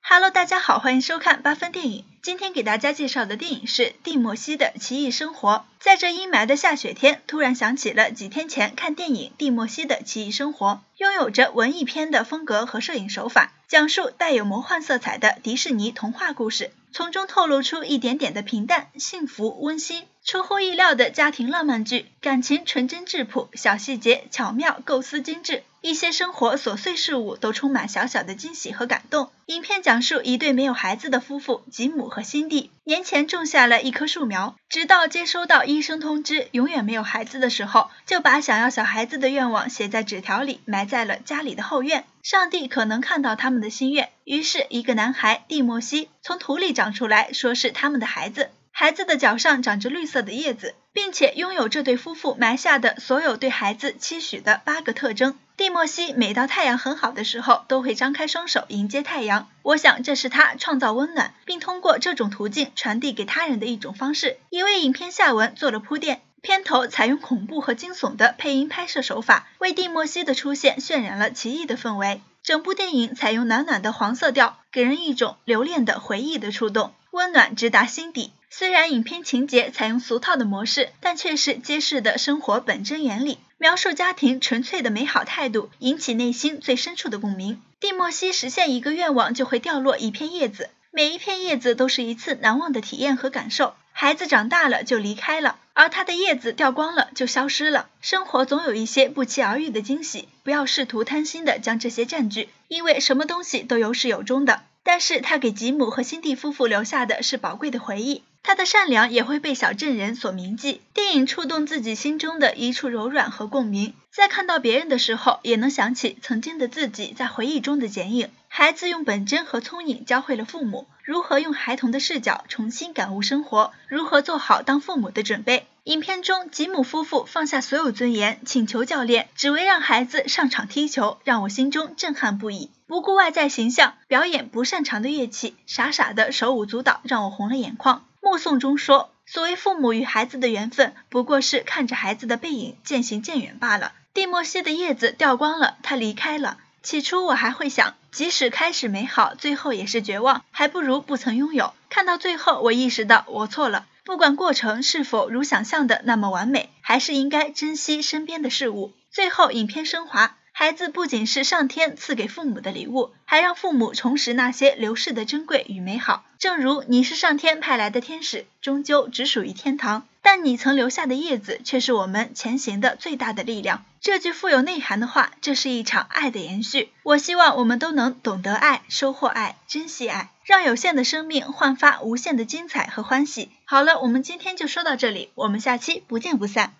Hello，大家好，欢迎收看八分电影。今天给大家介绍的电影是《蒂莫西的奇异生活》。在这阴霾的下雪天，突然想起了几天前看电影《蒂莫西的奇异生活》，拥有着文艺片的风格和摄影手法，讲述带有魔幻色彩的迪士尼童话故事，从中透露出一点点的平淡、幸福、温馨。出乎意料的家庭浪漫剧，感情纯真质朴，小细节巧妙，构思精致，一些生活琐碎事物都充满小小的惊喜和感动。影片讲述一对没有孩子的夫妇吉姆和辛蒂，年前种下了一棵树苗，直到接收到医生通知永远没有孩子的时候，就把想要小孩子的愿望写在纸条里，埋在了家里的后院。上帝可能看到他们的心愿，于是一个男孩蒂莫西从土里长出来，说是他们的孩子。孩子的脚上长着绿色的叶子，并且拥有这对夫妇埋下的所有对孩子期许的八个特征。蒂莫西每到太阳很好的时候，都会张开双手迎接太阳。我想这是他创造温暖，并通过这种途径传递给他人的一种方式，也为影片下文做了铺垫。片头采用恐怖和惊悚的配音拍摄手法，为蒂莫西的出现渲染了奇异的氛围。整部电影采用暖暖的黄色调，给人一种留恋的回忆的触动，温暖直达心底。虽然影片情节采用俗套的模式，但却是揭示的生活本真原理，描述家庭纯粹的美好态度，引起内心最深处的共鸣。蒂莫西实现一个愿望就会掉落一片叶子，每一片叶子都是一次难忘的体验和感受。孩子长大了就离开了，而他的叶子掉光了就消失了。生活总有一些不期而遇的惊喜，不要试图贪心的将这些占据，因为什么东西都有始有终的。但是他给吉姆和辛蒂夫妇留下的是宝贵的回忆。他的善良也会被小镇人所铭记。电影触动自己心中的一处柔软和共鸣，在看到别人的时候，也能想起曾经的自己在回忆中的剪影。孩子用本真和聪颖教会了父母如何用孩童的视角重新感悟生活，如何做好当父母的准备。影片中，吉姆夫妇放下所有尊严，请求教练，只为让孩子上场踢球，让我心中震撼不已。不顾外在形象，表演不擅长的乐器，傻傻的手舞足蹈，让我红了眼眶。目送中说：“所谓父母与孩子的缘分，不过是看着孩子的背影渐行渐远罢了。”蒂莫西的叶子掉光了，他离开了。起初我还会想，即使开始美好，最后也是绝望，还不如不曾拥有。看到最后，我意识到我错了。不管过程是否如想象的那么完美，还是应该珍惜身边的事物。最后，影片升华。孩子不仅是上天赐给父母的礼物，还让父母重拾那些流逝的珍贵与美好。正如你是上天派来的天使，终究只属于天堂，但你曾留下的叶子却是我们前行的最大的力量。这句富有内涵的话，这是一场爱的延续。我希望我们都能懂得爱，收获爱，珍惜爱，让有限的生命焕发无限的精彩和欢喜。好了，我们今天就说到这里，我们下期不见不散。